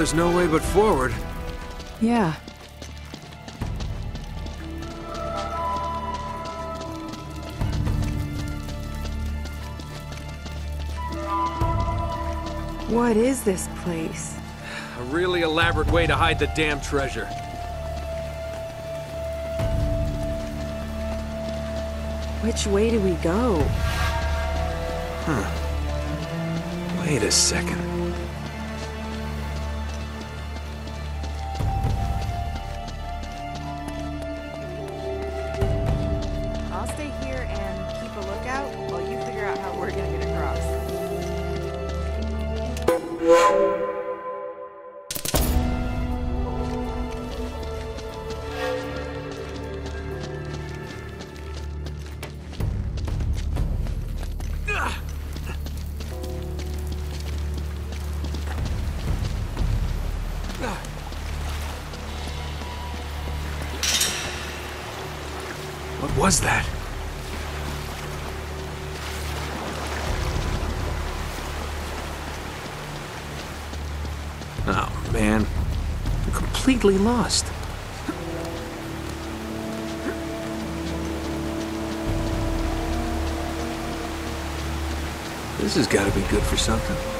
there's no way but forward. Yeah. What is this place? A really elaborate way to hide the damn treasure. Which way do we go? Huh. Wait a second. Was that? Oh, man. I'm completely lost. This has got to be good for something.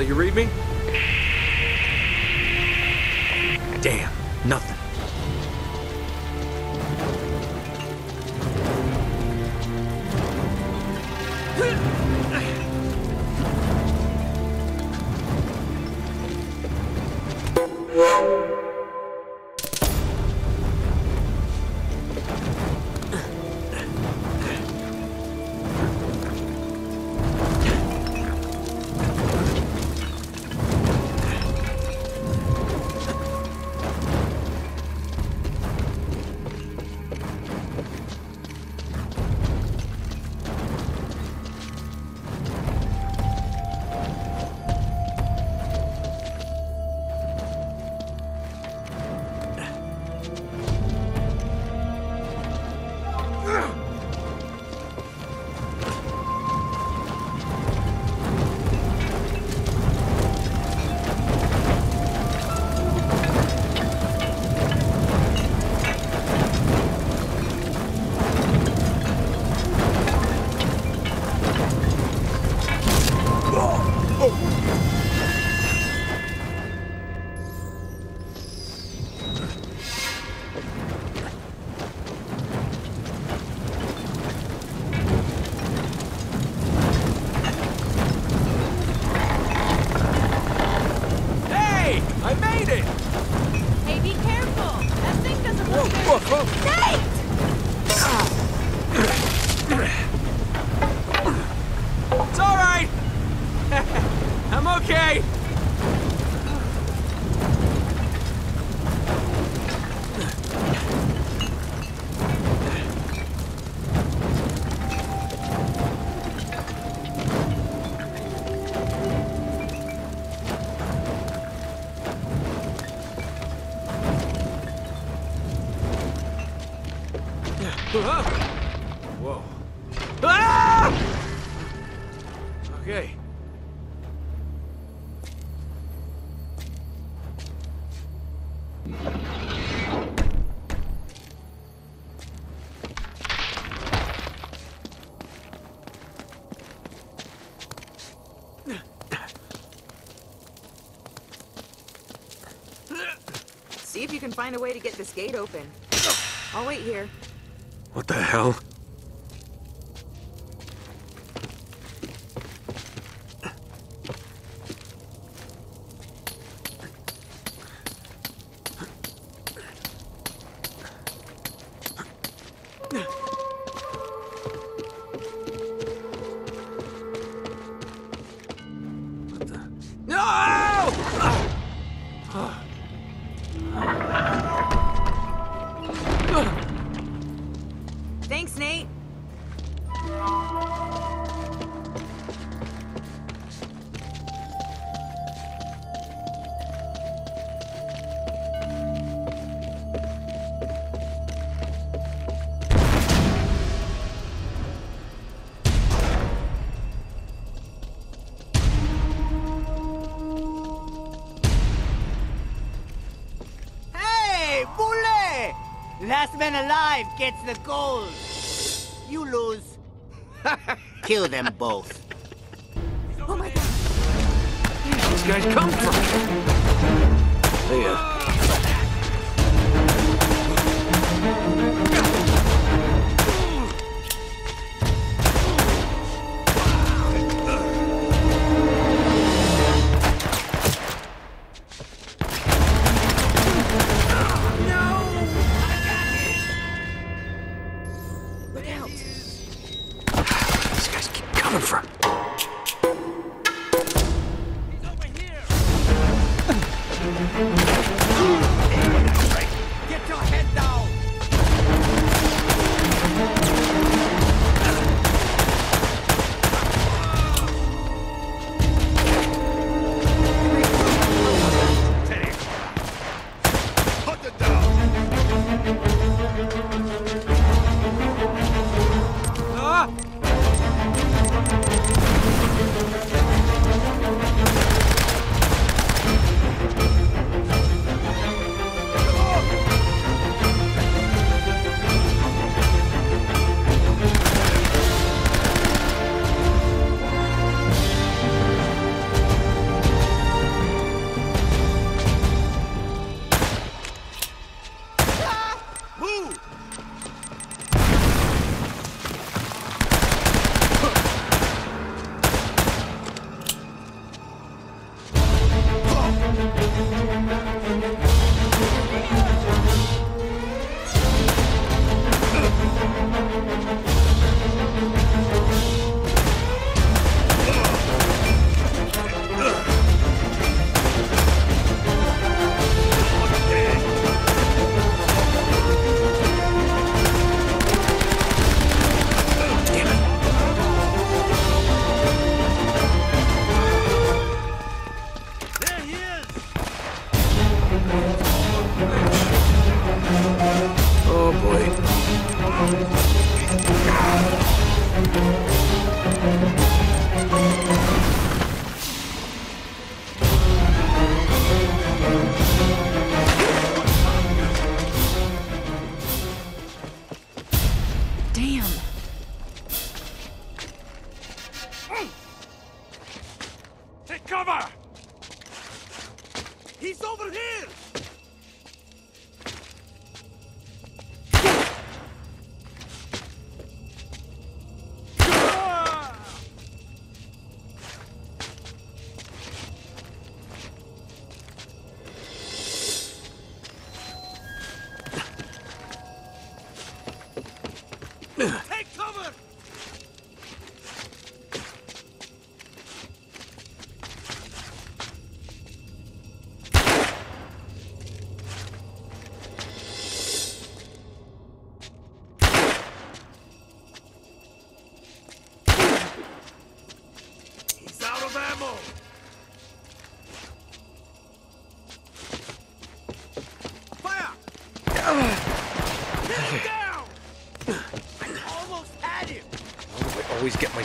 You read me? Damn, nothing. Hey! Whoa. Ah! Okay. See if you can find a way to get this gate open. I'll wait here. What the hell? No! Last man alive gets the gold. You lose. Kill them both. Oh my god. Where these guys come from? They, uh...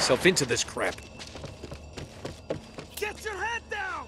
myself into this crap? Get your head down!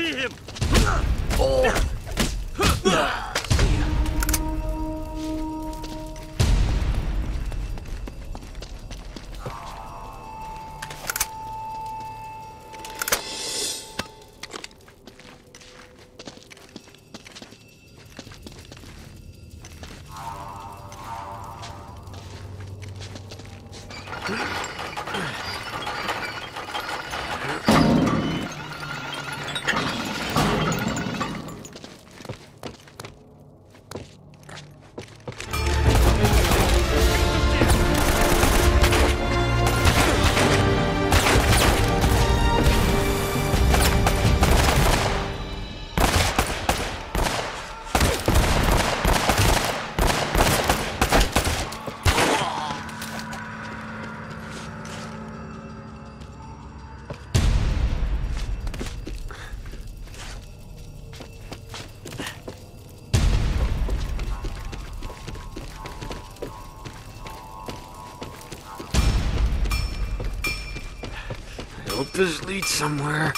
see him! I hope this leads somewhere.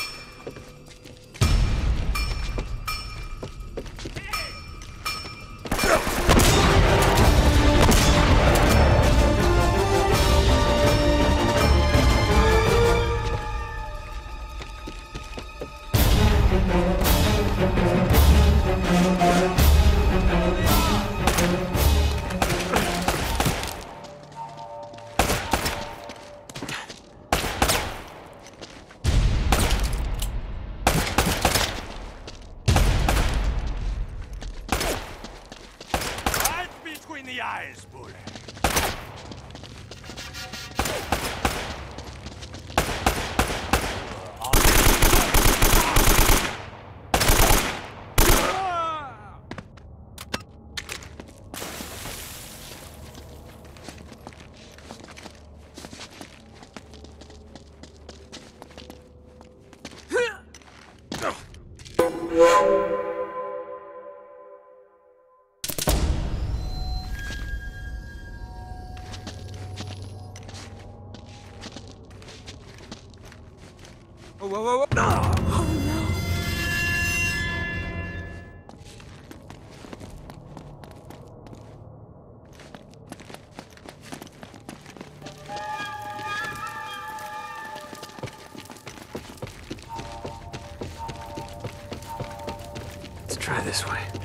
Whoa, whoa, whoa, whoa. Let's try this way.